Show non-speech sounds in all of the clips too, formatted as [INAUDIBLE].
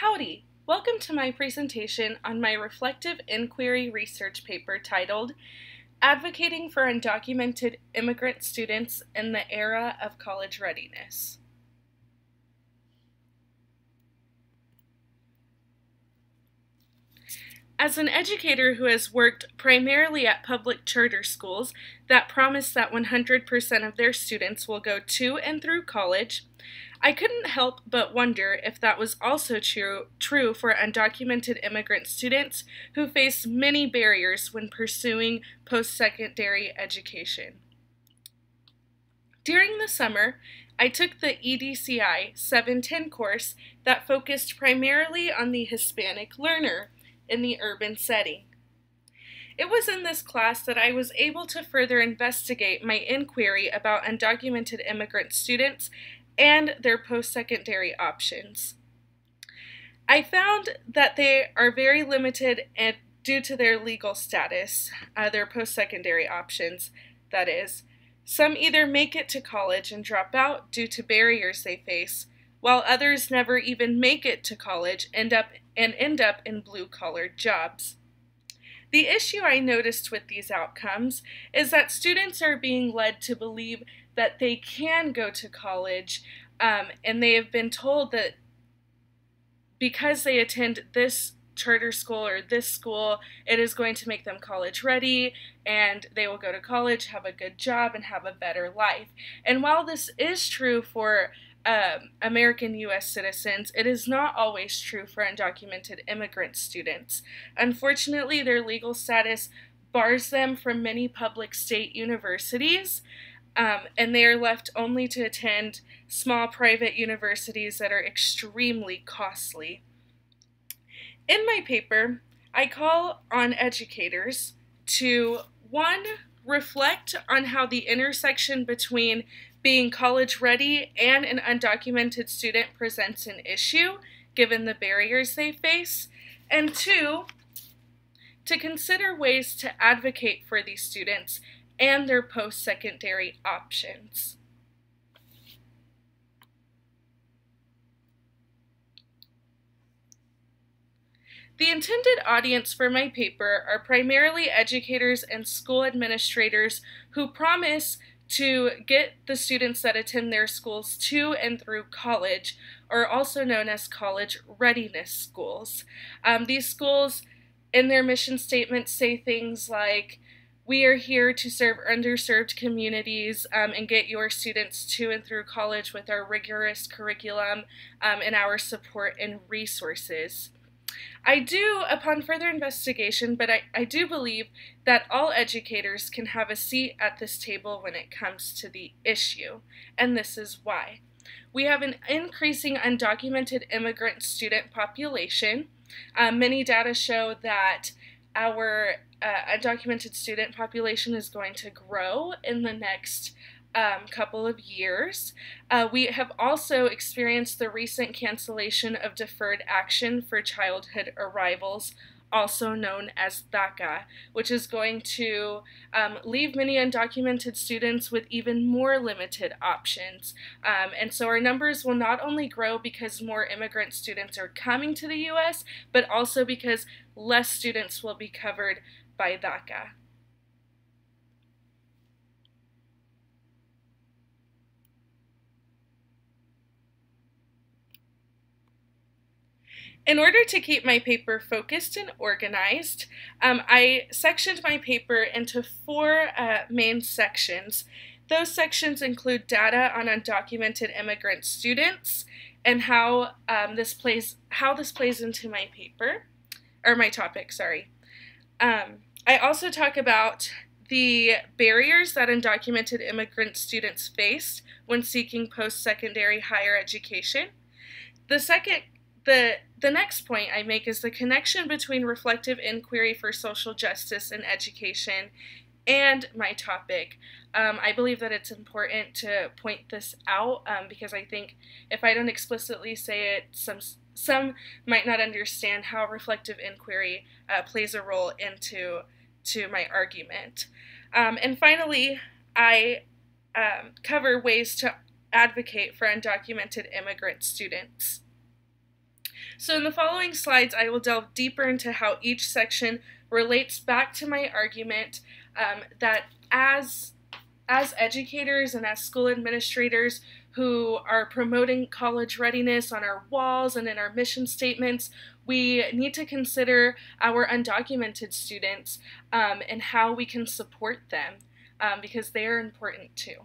Howdy! Welcome to my presentation on my reflective inquiry research paper titled Advocating for Undocumented Immigrant Students in the Era of College Readiness. As an educator who has worked primarily at public charter schools that promise that 100% of their students will go to and through college, I couldn't help but wonder if that was also true, true for undocumented immigrant students who face many barriers when pursuing post secondary education. During the summer, I took the EDCI 710 course that focused primarily on the Hispanic learner in the urban setting. It was in this class that I was able to further investigate my inquiry about undocumented immigrant students and their post secondary options. I found that they are very limited and due to their legal status, uh, their post secondary options, that is. Some either make it to college and drop out due to barriers they face, while others never even make it to college end up and end up in blue collar jobs. The issue I noticed with these outcomes is that students are being led to believe that they can go to college um, and they have been told that because they attend this charter school or this school, it is going to make them college ready and they will go to college, have a good job, and have a better life. And while this is true for um, American U.S. citizens, it is not always true for undocumented immigrant students. Unfortunately, their legal status bars them from many public state universities, um, and they are left only to attend small private universities that are extremely costly. In my paper, I call on educators to one, reflect on how the intersection between being college ready and an undocumented student presents an issue given the barriers they face, and two, to consider ways to advocate for these students and their post secondary options. The intended audience for my paper are primarily educators and school administrators who promise to get the students that attend their schools to and through college, or also known as college readiness schools. Um, these schools, in their mission statement, say things like, we are here to serve underserved communities um, and get your students to and through college with our rigorous curriculum um, and our support and resources. I do, upon further investigation, but I, I do believe that all educators can have a seat at this table when it comes to the issue, and this is why. We have an increasing undocumented immigrant student population. Um, many data show that our uh, undocumented student population is going to grow in the next um, couple of years. Uh, we have also experienced the recent cancellation of deferred action for childhood arrivals, also known as DACA, which is going to um, leave many undocumented students with even more limited options. Um, and so our numbers will not only grow because more immigrant students are coming to the U.S., but also because less students will be covered by DACA. In order to keep my paper focused and organized, um, I sectioned my paper into four uh, main sections. Those sections include data on undocumented immigrant students and how um, this plays how this plays into my paper or my topic. Sorry. Um, I also talk about the barriers that undocumented immigrant students face when seeking post-secondary higher education. The second the the next point I make is the connection between reflective inquiry for social justice and education and my topic. Um, I believe that it's important to point this out um, because I think if I don't explicitly say it, some some might not understand how reflective inquiry uh, plays a role into to my argument. Um, and finally, I um, cover ways to advocate for undocumented immigrant students. So in the following slides, I will delve deeper into how each section relates back to my argument um, that as, as educators and as school administrators who are promoting college readiness on our walls and in our mission statements, we need to consider our undocumented students um, and how we can support them um, because they are important too.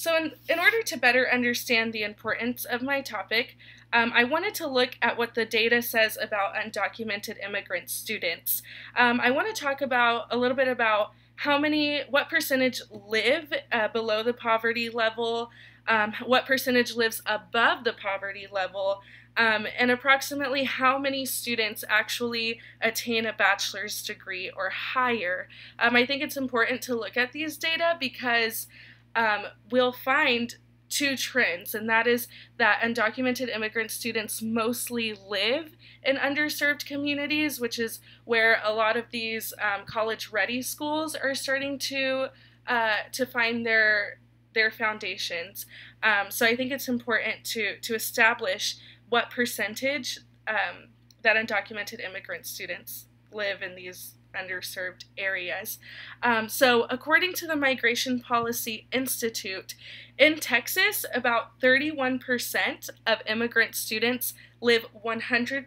So in, in order to better understand the importance of my topic, um, I wanted to look at what the data says about undocumented immigrant students. Um, I want to talk about a little bit about how many, what percentage live uh, below the poverty level, um, what percentage lives above the poverty level, um, and approximately how many students actually attain a bachelor's degree or higher. Um, I think it's important to look at these data because um, we'll find two trends, and that is that undocumented immigrant students mostly live in underserved communities, which is where a lot of these um, college-ready schools are starting to uh, to find their their foundations. Um, so I think it's important to to establish what percentage um, that undocumented immigrant students live in these underserved areas. Um, so, according to the Migration Policy Institute, in Texas, about 31% of immigrant students live 100%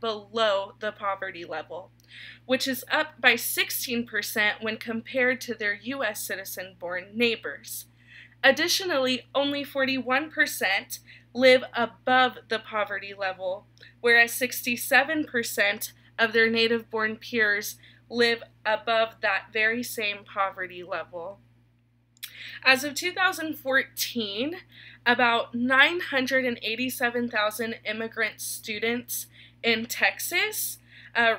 below the poverty level, which is up by 16% when compared to their U.S. citizen born neighbors. Additionally, only 41% live above the poverty level, whereas 67% of their native born peers live above that very same poverty level. As of 2014, about 987,000 immigrant students in Texas, uh,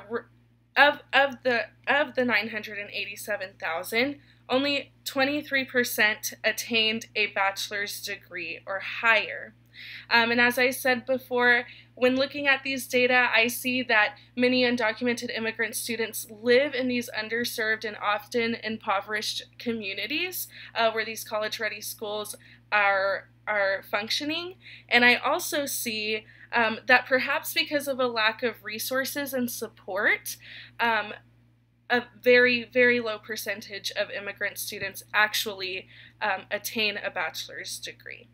of, of the of the 987,000, only 23% attained a bachelor's degree or higher. Um, and as I said before, when looking at these data, I see that many undocumented immigrant students live in these underserved and often impoverished communities uh, where these college ready schools are, are functioning. And I also see um, that perhaps because of a lack of resources and support, um, a very, very low percentage of immigrant students actually um, attain a bachelor's degree.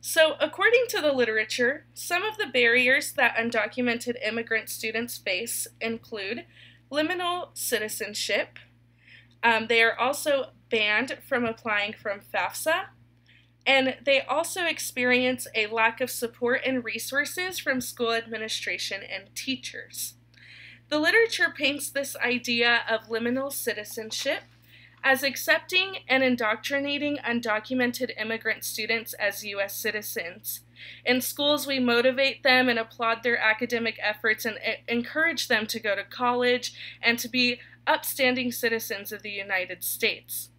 So, according to the literature, some of the barriers that undocumented immigrant students face include liminal citizenship. Um, they are also banned from applying from FAFSA, and they also experience a lack of support and resources from school administration and teachers. The literature paints this idea of liminal citizenship as accepting and indoctrinating undocumented immigrant students as U.S. citizens. In schools, we motivate them and applaud their academic efforts and eh, encourage them to go to college and to be upstanding citizens of the United States.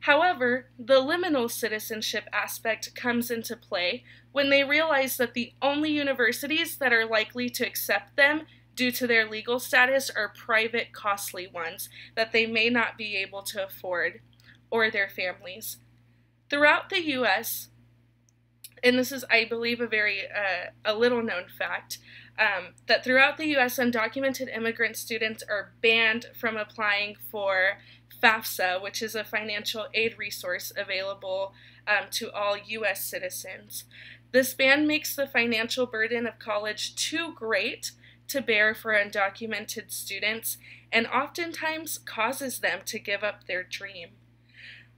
However, the liminal citizenship aspect comes into play when they realize that the only universities that are likely to accept them due to their legal status are private, costly ones that they may not be able to afford or their families. Throughout the U.S., and this is, I believe, a very uh, a little known fact, um, that throughout the U.S., undocumented immigrant students are banned from applying for FAFSA, which is a financial aid resource available um, to all U.S. citizens. This ban makes the financial burden of college too great to bear for undocumented students and oftentimes causes them to give up their dream.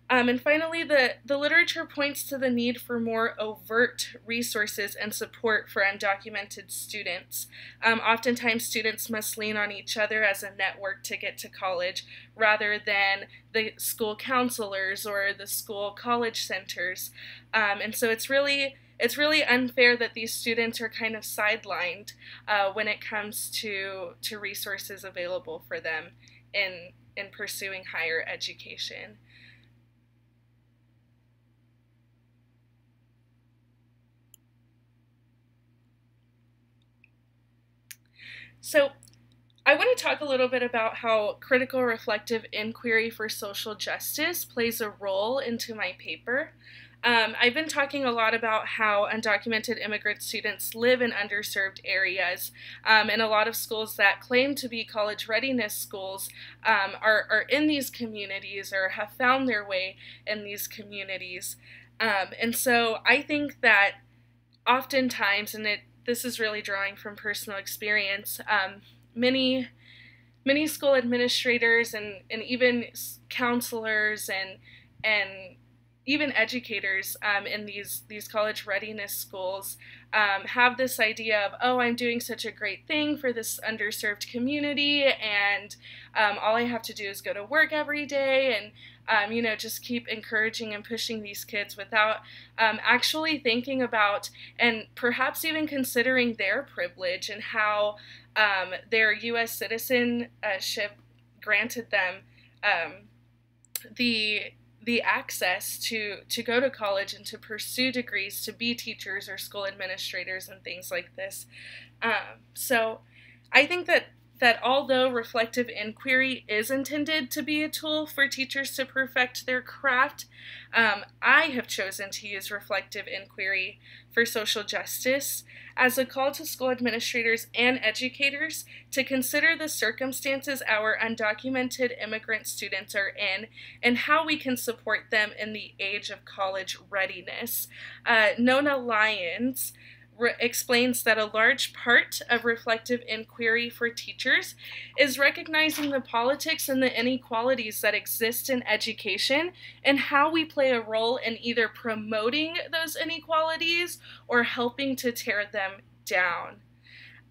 Um, and finally, the, the literature points to the need for more overt resources and support for undocumented students. Um, oftentimes, students must lean on each other as a network to get to college rather than the school counselors or the school college centers. Um, and so it's really it's really unfair that these students are kind of sidelined uh, when it comes to to resources available for them in in pursuing higher education. So, I want to talk a little bit about how critical reflective inquiry for social justice plays a role into my paper. Um, I've been talking a lot about how undocumented immigrant students live in underserved areas, um, and a lot of schools that claim to be college readiness schools um, are, are in these communities or have found their way in these communities. Um, and so I think that oftentimes, and it this is really drawing from personal experience, um, many many school administrators and, and even counselors and and even educators um, in these these college readiness schools um, have this idea of oh I'm doing such a great thing for this underserved community and um, all I have to do is go to work every day and um, you know just keep encouraging and pushing these kids without um, actually thinking about and perhaps even considering their privilege and how um, their U.S. citizenship granted them the the access to to go to college and to pursue degrees to be teachers or school administrators and things like this. Um, so I think that that although reflective inquiry is intended to be a tool for teachers to perfect their craft, um, I have chosen to use reflective inquiry for social justice as a call to school administrators and educators to consider the circumstances our undocumented immigrant students are in and how we can support them in the age of college readiness. Uh, Nona Lyons explains that a large part of reflective inquiry for teachers is recognizing the politics and the inequalities that exist in education and how we play a role in either promoting those inequalities or helping to tear them down.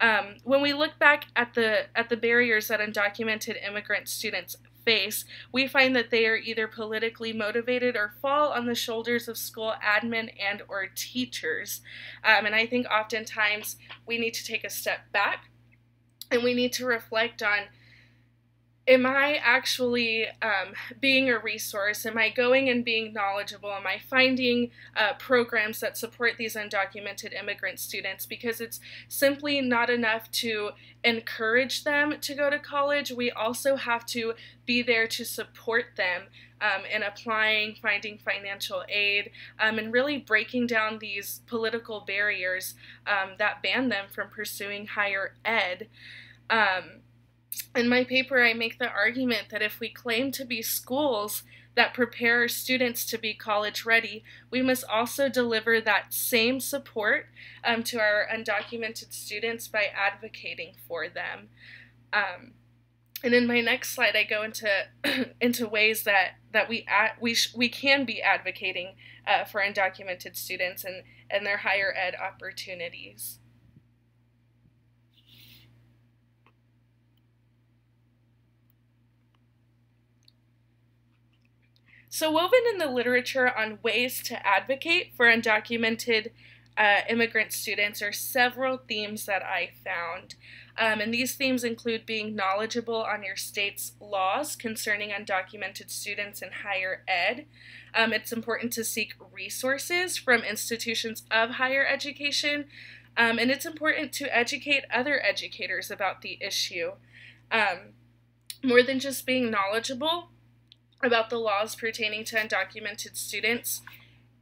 Um, when we look back at the at the barriers that undocumented immigrant students face, we find that they are either politically motivated or fall on the shoulders of school admin and or teachers. Um, and I think oftentimes we need to take a step back and we need to reflect on am I actually um, being a resource? Am I going and being knowledgeable? Am I finding uh, programs that support these undocumented immigrant students? Because it's simply not enough to encourage them to go to college. We also have to be there to support them um, in applying, finding financial aid, um, and really breaking down these political barriers um, that ban them from pursuing higher ed. Um, in my paper, I make the argument that if we claim to be schools that prepare students to be college ready, we must also deliver that same support um, to our undocumented students by advocating for them. Um, and in my next slide, I go into [CLEARS THROAT] into ways that that we we we can be advocating uh, for undocumented students and and their higher ed opportunities. So, woven in the literature on ways to advocate for undocumented uh, immigrant students are several themes that I found. Um, and these themes include being knowledgeable on your state's laws concerning undocumented students in higher ed. Um, it's important to seek resources from institutions of higher education. Um, and it's important to educate other educators about the issue. Um, more than just being knowledgeable, about the laws pertaining to undocumented students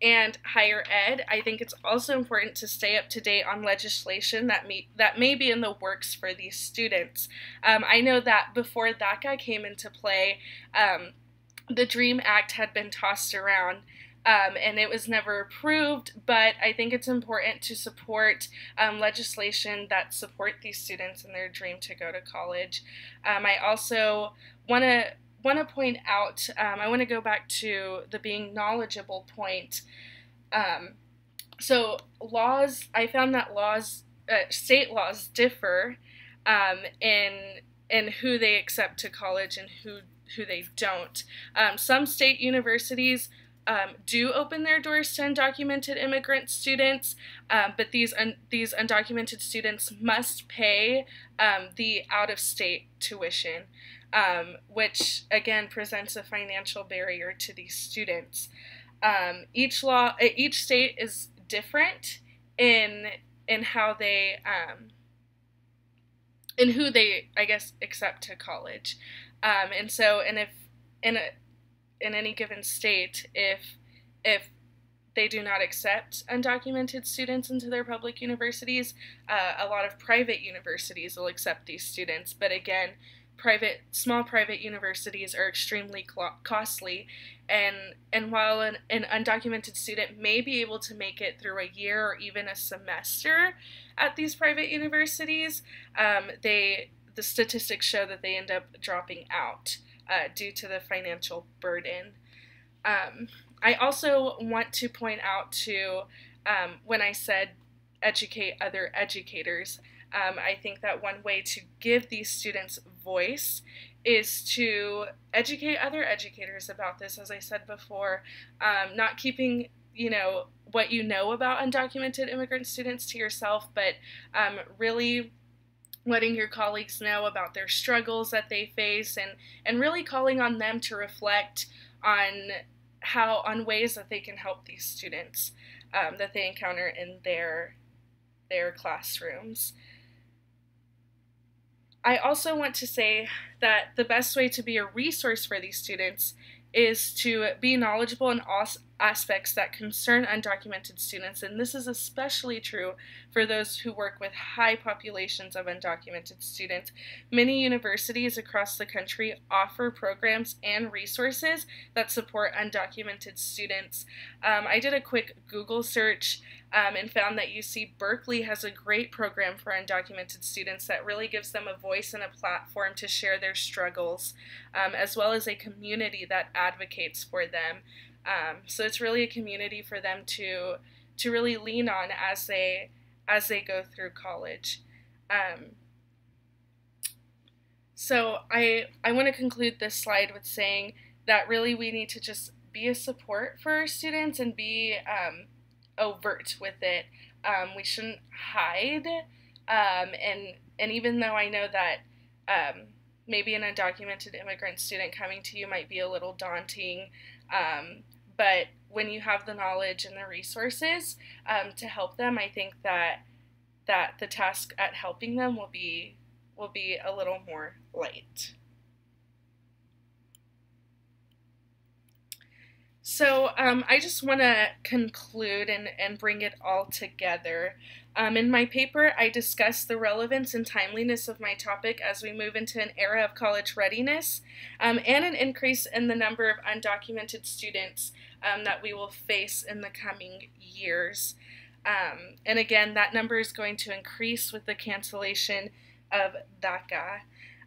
and higher ed. I think it's also important to stay up to date on legislation that may, that may be in the works for these students. Um, I know that before DACA came into play, um, the DREAM Act had been tossed around. Um, and it was never approved, but I think it's important to support um, legislation that support these students in their dream to go to college. Um, I also want to want to point out, um, I want to go back to the being knowledgeable point. Um, so, laws, I found that laws, uh, state laws differ um, in, in who they accept to college and who, who they don't. Um, some state universities um, do open their doors to undocumented immigrant students, um, but these un- these undocumented students must pay um, the out of state tuition um, which again presents a financial barrier to these students. Um, each law, each state is different in in how they um, and who they I guess accept to college. Um, and so and if in a in any given state if if they do not accept undocumented students into their public universities. Uh, a lot of private universities will accept these students, but again, private small private universities are extremely costly. And and while an, an undocumented student may be able to make it through a year or even a semester at these private universities um, they the statistics show that they end up dropping out uh, due to the financial burden. Um, I also want to point out to um, when I said educate other educators, um, I think that one way to give these students voice is to educate other educators about this, as I said before, um, not keeping you know what you know about undocumented immigrant students to yourself, but um, really letting your colleagues know about their struggles that they face and, and really calling on them to reflect on how on ways that they can help these students um, that they encounter in their their classrooms. I also want to say that the best way to be a resource for these students is to be knowledgeable in all aspects that concern undocumented students, and this is especially true for those who work with high populations of undocumented students. Many universities across the country offer programs and resources that support undocumented students. Um, I did a quick Google search um, and found that UC Berkeley has a great program for undocumented students that really gives them a voice and a platform to share their struggles, um, as well as a community that advocates for them. Um, so it's really a community for them to to really lean on as they as they go through college. Um, so I I want to conclude this slide with saying that really we need to just be a support for our students and be um, overt with it. Um, we shouldn't hide. Um, and and even though I know that um, maybe an undocumented immigrant student coming to you might be a little daunting, um, but when you have the knowledge and the resources um, to help them, I think that that the task at helping them will be will be a little more light. So um, I just want to conclude and, and bring it all together. Um, in my paper, I discuss the relevance and timeliness of my topic as we move into an era of college readiness um, and an increase in the number of undocumented students um, that we will face in the coming years. Um, and again, that number is going to increase with the cancellation of DACA.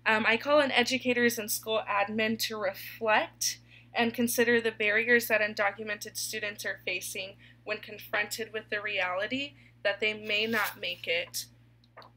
Um, I call on educators and school admin to reflect and consider the barriers that undocumented students are facing when confronted with the reality that they may not make it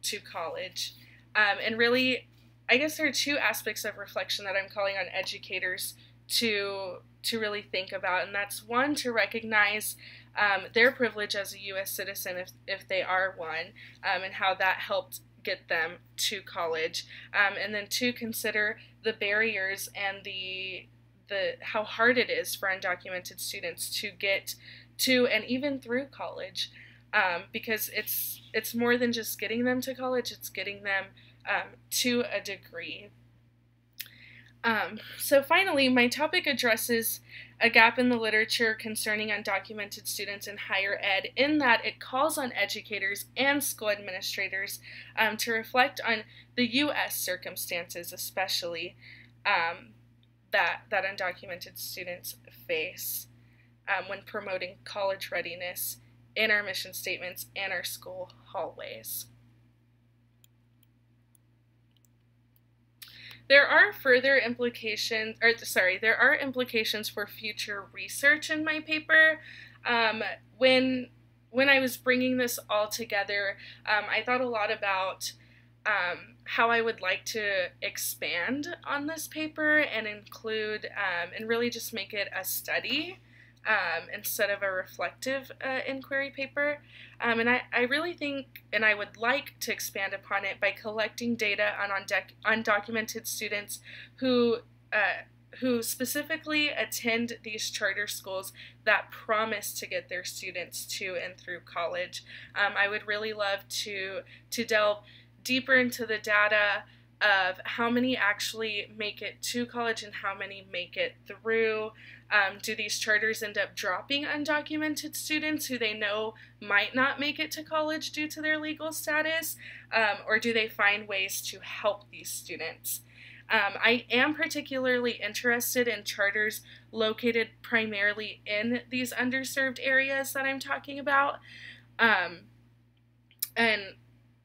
to college. Um, and really, I guess there are two aspects of reflection that I'm calling on educators to to really think about, and that's one to recognize um, their privilege as a U.S. citizen if if they are one, um, and how that helped get them to college, um, and then two consider the barriers and the the how hard it is for undocumented students to get to and even through college um, because it's it's more than just getting them to college it's getting them um, to a degree. Um, so finally my topic addresses a gap in the literature concerning undocumented students in higher ed in that it calls on educators and school administrators um, to reflect on the u.s circumstances especially um, that, that undocumented students face um, when promoting college readiness in our mission statements and our school hallways. There are further implications, or sorry, there are implications for future research in my paper. Um, when when I was bringing this all together, um, I thought a lot about um, how I would like to expand on this paper and include um, and really just make it a study um, instead of a reflective uh, inquiry paper. Um, and I, I really think and I would like to expand upon it by collecting data on undocumented students who uh, who specifically attend these charter schools that promise to get their students to and through college. Um, I would really love to to delve deeper into the data of how many actually make it to college and how many make it through. Um, do these charters end up dropping undocumented students who they know might not make it to college due to their legal status? Um, or do they find ways to help these students? Um, I am particularly interested in charters located primarily in these underserved areas that I'm talking about. Um, and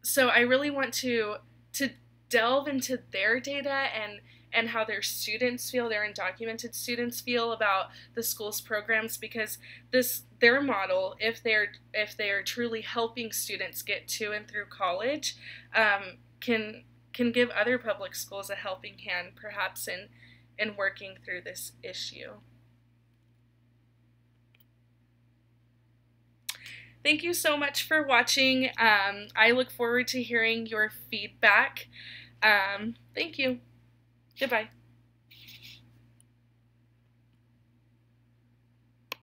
so I really want to to delve into their data and and how their students feel, their undocumented students feel about the school's programs because this their model, if they're if they are truly helping students get to and through college, um, can can give other public schools a helping hand, perhaps in in working through this issue. Thank you so much for watching. Um, I look forward to hearing your feedback. Um, thank you. Goodbye.